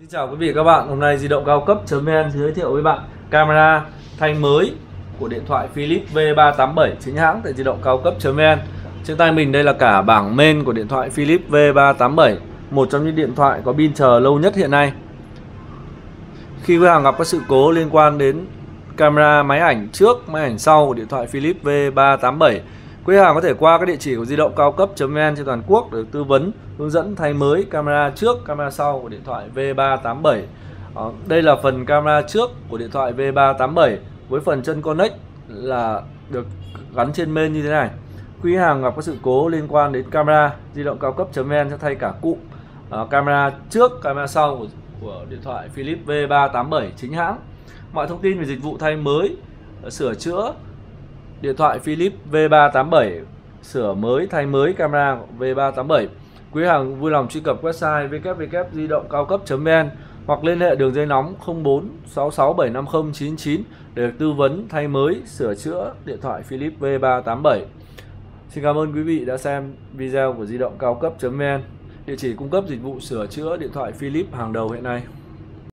Xin chào quý vị và các bạn, hôm nay di động cao cấp.vn giới thiệu với bạn camera thanh mới của điện thoại Philips V387 chính hãng tại di động cao cấp.vn Trên tay mình đây là cả bảng main của điện thoại Philips V387 Một trong những điện thoại có pin chờ lâu nhất hiện nay. Khi khách hàng gặp các sự cố liên quan đến camera máy ảnh trước, máy ảnh sau của điện thoại Philips V387 Quý hàng có thể qua các địa chỉ của di động cao cấp.vn trên toàn quốc để tư vấn, hướng dẫn thay mới camera trước, camera sau của điện thoại V387. Đó, ờ, đây là phần camera trước của điện thoại V387 với phần chân connect là được gắn trên main như thế này. Quý hàng gặp các sự cố liên quan đến camera, di động cao cấp.vn sẽ thay cả cụm ờ, camera trước, camera sau của, của điện thoại Philips V387 chính hãng. Mọi thông tin về dịch vụ thay mới, sửa chữa điện thoại Philips V387 sửa mới thay mới camera V387 quý hàng vui lòng truy cập website www động cao cấp.vn hoặc liên hệ đường dây nóng 04 66 750 99 để được tư vấn thay mới, sửa chữa điện thoại Philips V387 Xin cảm ơn quý vị đã xem video của di động cao cấp.vn địa chỉ cung cấp dịch vụ sửa chữa điện thoại Philips hàng đầu hiện nay.